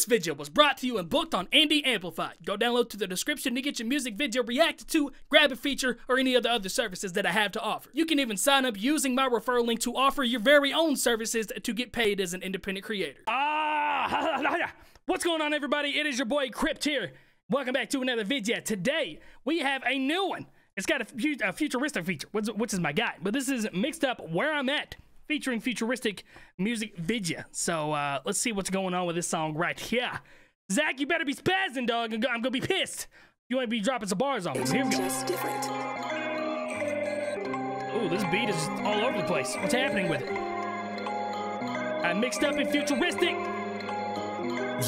This video was brought to you and booked on Indie Amplify. Go download to the description to get your music video reacted to, grab a feature, or any of the other services that I have to offer. You can even sign up using my referral link to offer your very own services to get paid as an independent creator. Ah, what's going on, everybody? It is your boy Crypt here. Welcome back to another video. Today, we have a new one. It's got a, a Futuristic feature, which, which is my guy. But this is MixedUp where I'm at featuring Futuristic music video. So uh, let's see what's going on with this song right here. Zach, you better be spazzing, dog. I'm gonna be pissed. You want to be dropping some bars on me. Here we go. Ooh, this beat is all over the place. What's happening with it? I MixedUp in Futuristic.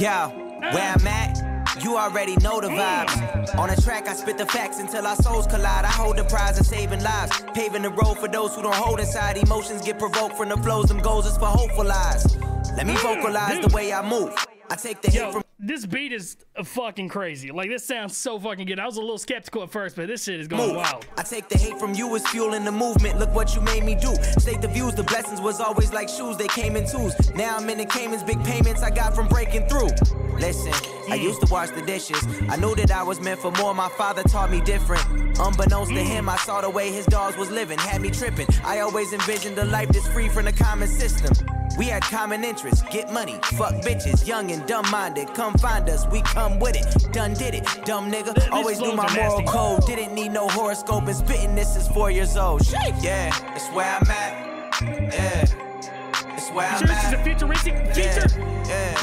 Yeah, where I'm at, you already know the vibes. On the track, I spit the facts until our souls collide. I hold the prize of saving lives, paving the road for those who don't hold inside. Emotions get provoked from the flows, them goals is for hopeful lies. Let me vocalize the way I move. I take the hit from this beat is fucking crazy. Like this sounds so fucking good. I was a little skeptical at first, but this shit is going move. wild. I take the hate from you as fuel in the movement. Look what you made me do. State the views, the blessings was always like shoes, they came in twos. Now I'm in the Caymans, big payments I got from breaking through. Listen, I mm. used to wash the dishes. I knew that I was meant for more. My father taught me different. Unbeknownst to mm. him, I saw the way his dogs was living, had me tripping. I always envisioned a life that's free from the common system. We had common interests, get money, fuck bitches, young and dumb-minded. Come find us, we come with it. Done did it, dumb nigga. This Always knew my moral code. Didn't need no horoscope and spitting this is four years old. Shake, yeah, it's where I'm at. Yeah, it's where I'm this is a at. futuristic Yeah, yeah,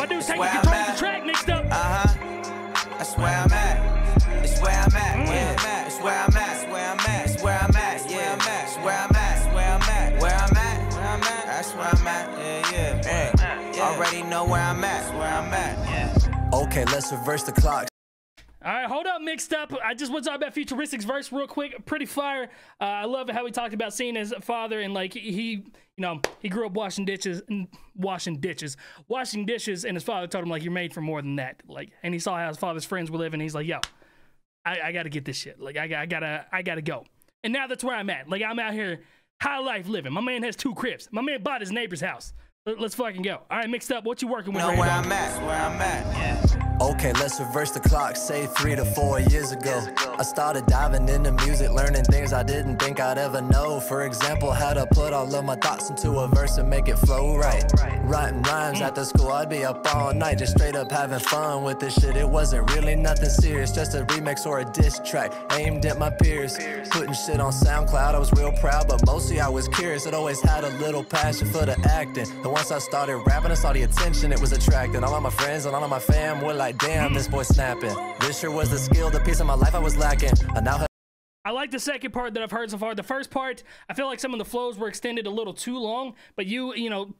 Hey, already know where I'm at. Where I'm at. Yeah. Okay, let's reverse the clock. All right, hold up, MixedUp. I just want to talk about Futuristic's verse real quick. Pretty fire. Uh, I love how he talked about seeing his father and like he, you know, he grew up washing dishes, and washing dishes, washing dishes, and his father told him like you're made for more than that. Like, and he saw how his father's friends were living. He's like, yo, I, I got to get this shit. Like, I, I gotta, I gotta go. And now that's where I'm at. Like, I'm out here high life living. My man has two cribs. My man bought his neighbor's house. Let- Let's fucking go. All right, MixedUp. What you working with Know right where? I'm at. Where I'm at. Yeah. Okay, let's reverse the clock. Say three to four years ago. I started diving into music, learning things I didn't think I'd ever know. For example, how to put all of my thoughts into a verse and make it flow right. Writing rhymes after school, I'd be up all night, just straight up having fun with this shit. It wasn't really nothing serious, just a remix or a diss track aimed at my peers. Putting shit on SoundCloud, I was real proud, but mostly I was curious. It always had a little passion for the acting. And once I started rapping, I saw the attention it was attracting. All of my friends and all of my fam were like, damn, this boy snapping. This sure was the skill, the piece of my life I was lacking. I now I like the second part that I've heard so far. The first part, I feel like some of the flows were extended a little too long, but you, you know,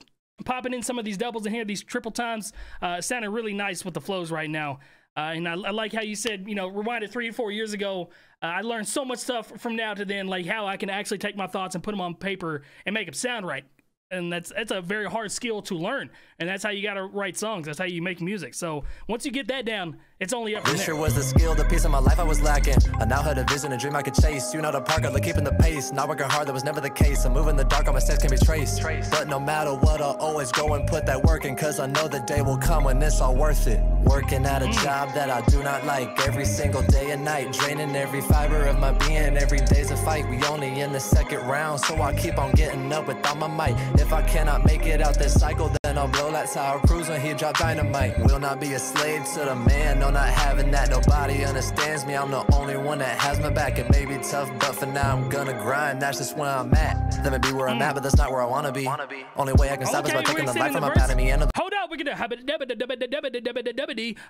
popping in some of these doubles in here, these triple times, uh, sounded really nice with the flows right now. Uh, and I, I like how you said, you know, rewind it three, four years ago. Uh, I learned so much stuff from now to then, like how I can actually take my thoughts and put them on paper and make them sound right. And that's that's a very hard skill to learn, and that's how you got to write songs. That's how you make music. So once you get that down, it's only up from This there. sure was the skill, the piece of my life I was lacking. I now had a vision, a dream I could chase. You know the park, I look keeping the pace. Not working hard, that was never the case. I'm moving the dark, all my steps can be traced. But no matter what, I'll always go and put that work in. Cause I know the day will come when it's all worth it. Working at a job that I do not like every single day and night. Draining every fiber of my being, every day's a fight. We only in the second round, so I keep on getting up with all my might. If I cannot make it out this cycle, then I'll blow like Taio Cruz when he drop dynamite. Will not be a slave to the man, no, not having that. Nobody understands me, I'm the only one that has my back. It may be tough, but for now I'm gonna grind. That's just where I'm at. Let me be where I'm at, but that's not where I wanna be. Only way I can stop is by taking the life from verse. anatomy and the Hold up, we're gonna have it.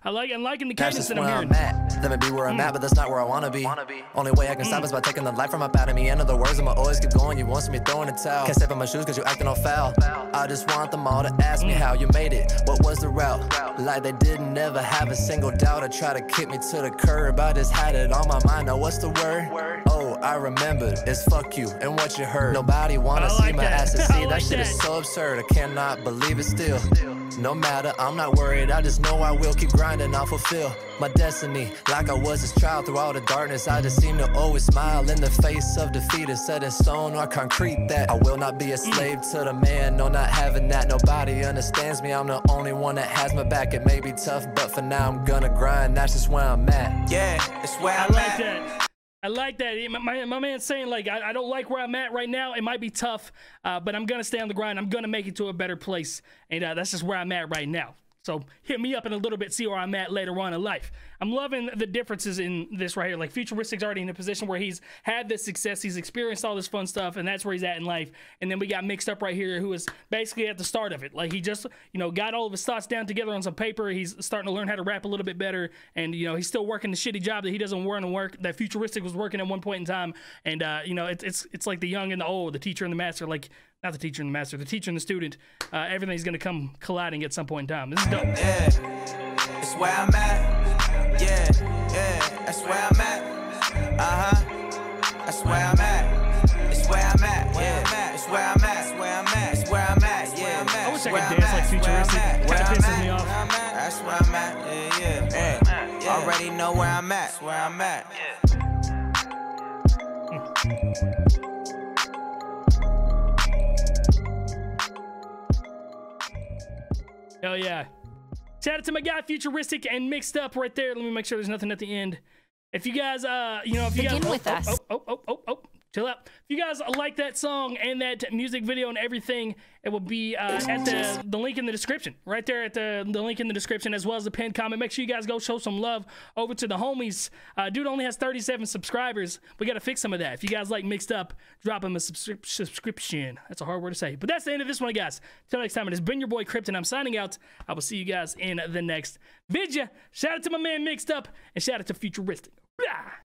I like I'm liking the cadence that where I'm I'm at. Let me be where I'm hmm. at, but that's not where I wanna be. Only way I can stop is by taking the life from up out of me. In other words, I'ma always keep going. You want me throwing a towel. Can't step in my shoes cause you acting all foul. I just want them all to ask me hmm. how you made it. What was the route? Like they didn't ever have a single doubt or try to kick me to the curb. I just had it on my mind. Now what's the word? Oh, I remembered. It's fuck you and what you heard. Nobody wanna I see like my that. ass and see that like shit is so absurd. I cannot believe it still. No matter, I'm not worried. I just know I will keep grinding. I'll fulfill my destiny like I was his child through all the darkness. I just seem to always smile in the face of defeat. Is set in stone or concrete that I will not be a slave to the man. No, not having that. Nobody understands me. I'm the only one that has my back. It may be tough, but for now I'm gonna grind. That's just where I'm at. Yeah, it's where I I'm like at. that. I like that. My, my, man's saying, like, I, I don't like where I'm at right now. It might be tough, uh, but I'm going to stay on the grind. I'm going to make it to a better place. And uh, that's just where I'm at right now. So hit me up in a little bit, see where I'm at later on in life. I'm loving the differences in this right here. Like Futuristic's already in a position where he's had this success, he's experienced all this fun stuff, and that's where he's at in life. And then we got MixedUp right here, who is basically at the start of it. Like he just, you know, got all of his thoughts down together on some paper. He's starting to learn how to rap a little bit better, and you know, he's still working the shitty job that he doesn't want to work. That Futuristic was working at one point in time, and uh, you know, it's it's it's like the young and the old, the teacher and the master. Like not the teacher and the master, the teacher and the student. Uh, everything's gonna come colliding at some point in time. This is dope. Yeah, it's where I'm at. Yeah, yeah, that's where I'm at. Uh huh. That's where I'm at. It's where I'm at. Yeah, it's where I'm at. It's where I'm at. It's where I'm at. Yeah, I wish I could dance like Where I'm Futuristic. Kinda pisses me off. Where I'm at. That's where I'm at. Yeah, yeah. yeah. Already know where I'm at. Where I'm at. Hell yeah. Shout out to my guy Futuristic and MixedUp right there. Let me make sure there's nothing at the end. If you guys, uh, you know, if you Begin guys, with oh, us. Oh, oh, oh, oh, oh, chill out. If you guys like that song and that music video and everything, it will be uh, at the the link in the description, right there at the the link in the description, as well as the pinned comment. Make sure you guys go show some love over to the homies. Uh, dude only has 37 subscribers. We got to fix some of that. If you guys like MixedUp, drop him a subscri- subscription. That's a hard word to say, but that's the end of this one, guys. Till next time, it has been your boy Krypton. I'm signing out. I will see you guys in the next video. Shout out to my man MixedUp and shout out to Futuristic. Blah.